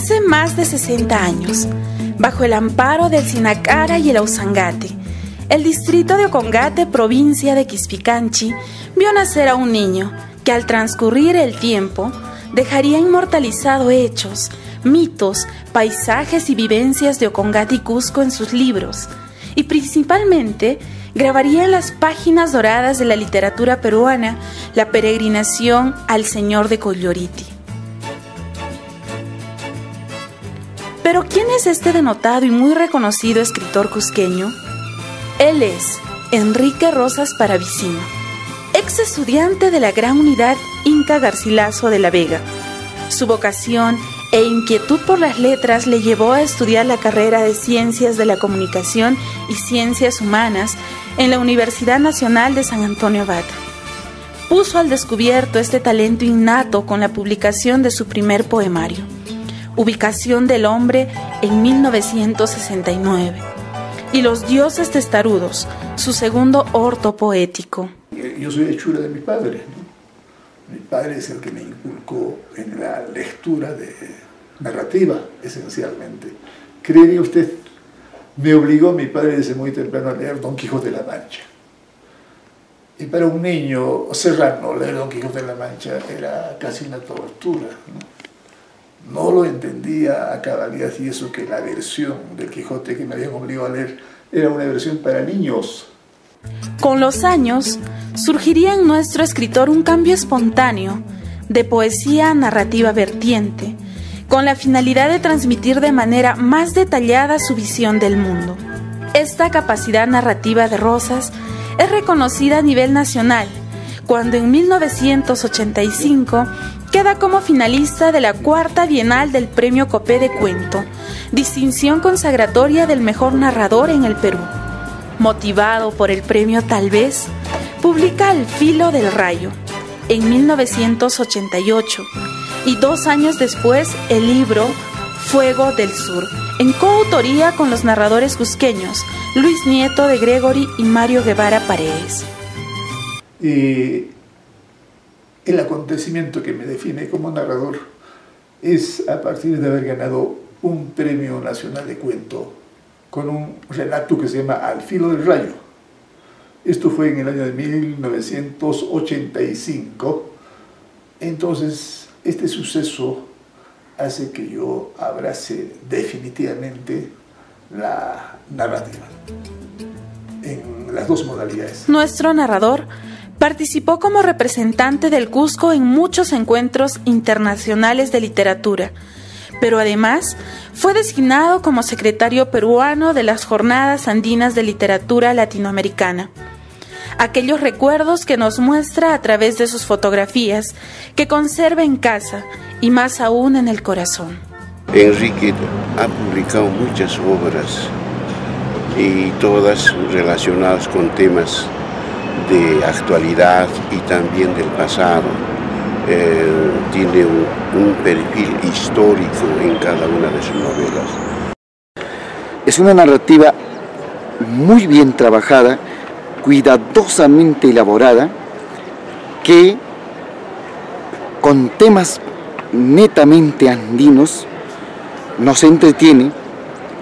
Hace más de 60 años, bajo el amparo del Sinacara y el Ausangate, el distrito de Ocongate, provincia de Quispicanchi, vio nacer a un niño que al transcurrir el tiempo dejaría inmortalizado hechos, mitos, paisajes y vivencias de Ocongate y Cusco en sus libros, y principalmente grabaría en las páginas doradas de la literatura peruana la peregrinación al Señor de Colloriti. Pero ¿quién es este denotado y muy reconocido escritor cusqueño? Él es Enrique Rosas Paravicino, ex estudiante de la Gran Unidad Inca Garcilaso de la Vega. Su vocación e inquietud por las letras le llevó a estudiar la carrera de Ciencias de la Comunicación y Ciencias Humanas en la Universidad Nacional de San Antonio Abad. Puso al descubierto este talento innato con la publicación de su primer poemario, Ubicación del Hombre en 1969, y Los Dioses Testarudos, su segundo orto poético. Yo soy hechura de mi padre. Mi padre es el que me inculcó en la lectura de narrativa, esencialmente. ¿Creería usted me obligó mi padre desde muy temprano a leer Don Quijote de la Mancha. Y para un niño serrano leer Don Quijote de la Mancha era casi una tortura. Lo entendía a cabalidad y eso que la versión del Quijote que me habían obligado a leer era una versión para niños. Con los años surgiría en nuestro escritor un cambio espontáneo de poesía a narrativa vertiente, con la finalidad de transmitir de manera más detallada su visión del mundo. Esta capacidad narrativa de Rosas es reconocida a nivel nacional, cuando en 1985 queda como finalista de la cuarta Bienal del Premio Copé de Cuento, distinción consagratoria del mejor narrador en el Perú. Motivado por el premio Tal vez, publica Al filo del rayo en 1988 y dos años después el libro Fuego del Sur, en coautoría con los narradores cusqueños Luis Nieto de Gregory y Mario Guevara Paredes. El acontecimiento que me define como narrador es a partir de haber ganado un premio nacional de cuento con un relato que se llama Al filo del rayo. Esto fue en el año de 1985. Entonces, este suceso hace que yo abrace definitivamente la narrativa en las dos modalidades. Nuestro narrador participó como representante del Cusco en muchos encuentros internacionales de literatura, pero además fue designado como secretario peruano de las Jornadas Andinas de Literatura Latinoamericana aquellos recuerdos que nos muestra a través de sus fotografías, que conserva en casa y más aún en el corazón. Enrique ha publicado muchas obras y todas relacionadas con temas de actualidad y también del pasado. Eh, tiene un perfil histórico en cada una de sus novelas. Es una narrativa muy bien trabajada cuidadosamente elaborada que con temas netamente andinos nos entretiene,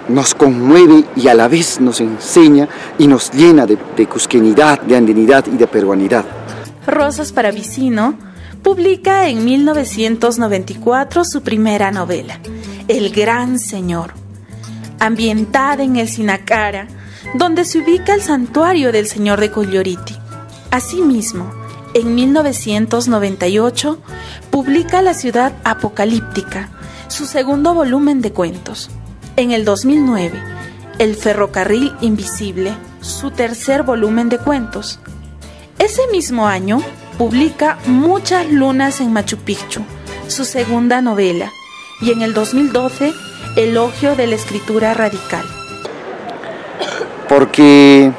nos conmueve y a la vez nos enseña y nos llena de, de cusquenidad, de andinidad y de peruanidad. Rosas para Vicino publica en 1994 su primera novela, El Gran Señor, ambientada en el Sinacara, donde se ubica el santuario del Señor de Colloriti. Asimismo, en 1998 publica La ciudad apocalíptica, su segundo volumen de cuentos. En el 2009, El ferrocarril invisible, su tercer volumen de cuentos. Ese mismo año publica Muchas lunas en Machu Picchu, su segunda novela, y en el 2012 Elogio de la escritura radical porque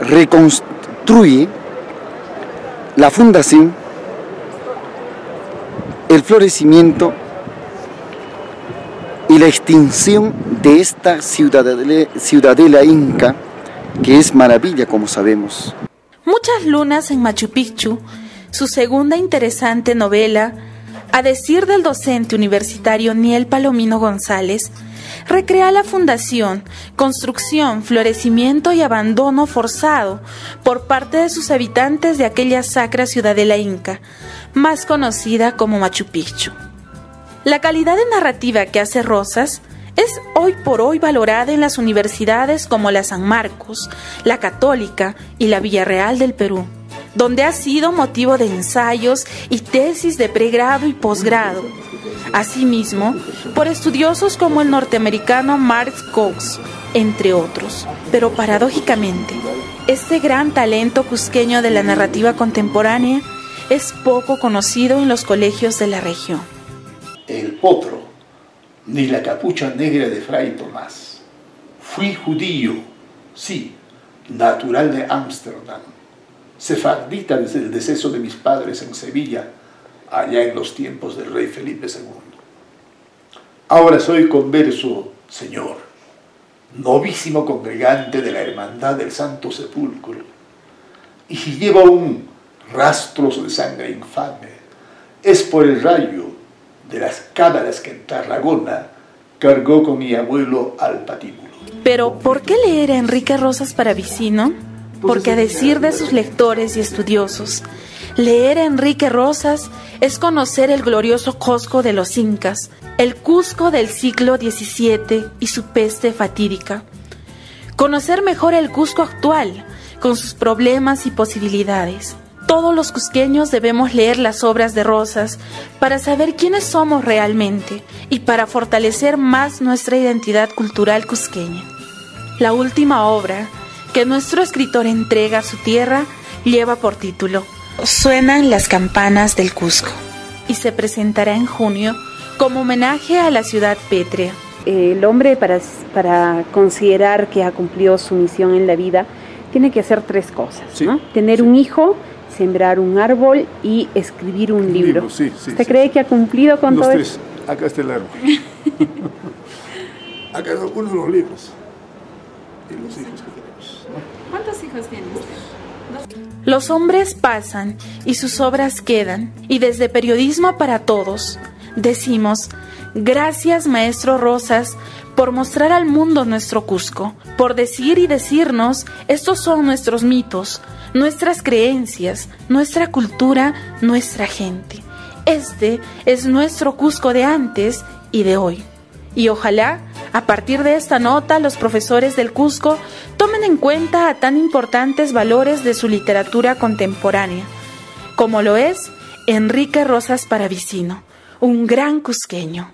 reconstruye la fundación, el florecimiento y la extinción de esta ciudadela, inca, que es maravilla como sabemos. Muchas lunas en Machu Picchu, su segunda interesante novela, A decir del docente universitario Niel Palomino González, recrea la fundación, construcción, florecimiento y abandono forzado por parte de sus habitantes de aquella sacra ciudadela inca, más conocida como Machu Picchu. La calidad de narrativa que hace Rosas es hoy por hoy valorada en las universidades como la San Marcos, la Católica y la Villarreal del Perú, donde ha sido motivo de ensayos y tesis de pregrado y posgrado. Asimismo, por estudiosos como el norteamericano Mark Cox, entre otros. Pero paradójicamente, este gran talento cusqueño de la narrativa contemporánea es poco conocido en los colegios de la región. Potro ni la capucha negra de Fray Tomás. Fui judío, sí, natural de Ámsterdam, sefardita desde el deceso de mis padres en Sevilla, allá en los tiempos del rey Felipe II. Ahora soy converso, Señor, novísimo congregante de la Hermandad del Santo Sepulcro, y si llevo aún rastros de sangre infame, es por el rayo de las cámaras que en Tarragona cargó con mi abuelo al patíbulo. Pero, ¿por qué leer a Enrique Rosas para Vicino? Porque a decir de sus lectores y estudiosos, leer a Enrique Rosas es conocer el glorioso Cusco de los incas, el Cusco del siglo XVII y su peste fatídica. Conocer mejor el Cusco actual, con sus problemas y posibilidades. Todos los cusqueños debemos leer las obras de Rosas para saber quiénes somos realmente y para fortalecer más nuestra identidad cultural cusqueña. La última obra que nuestro escritor entrega a su tierra lleva por título Suenan las campanas del Cusco y se presentará en junio como homenaje a la ciudad pétrea. El hombre para, para considerar que ha cumplido su misión en la vida tiene que hacer tres cosas. Tener un hijo, sembrar un árbol y escribir un, libro. ¿Usted cree que ha cumplido con todo tres. Acá está el árbol. Acá están algunos de los libros. Y los hijos que tenemos. ¿Cuántos hijos tiene usted? Los hombres pasan y sus obras quedan. Y desde Periodismo para Todos decimos, gracias Maestro Rosas por mostrar al mundo nuestro Cusco, por decir y decirnos, estos son nuestros mitos, nuestras creencias, nuestra cultura, nuestra gente. Este es nuestro Cusco de antes y de hoy. Y ojalá, a partir de esta nota, los profesores del Cusco tomen en cuenta a tan importantes valores de su literatura contemporánea, como lo es Enrique Rosas Paravicino, un gran cusqueño.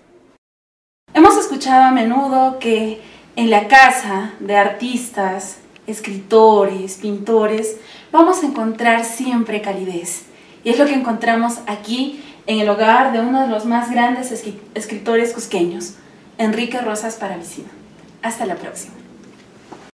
Hemos escuchado a menudo que en la casa de artistas, escritores, pintores, vamos a encontrar siempre calidez. Y es lo que encontramos aquí en el hogar de uno de los más grandes escritores cusqueños, Enrique Rosas Paravicino. Hasta la próxima.